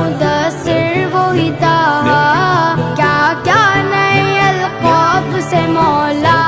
मुदसर वो ही क्या क्या नए अलकाब से मौला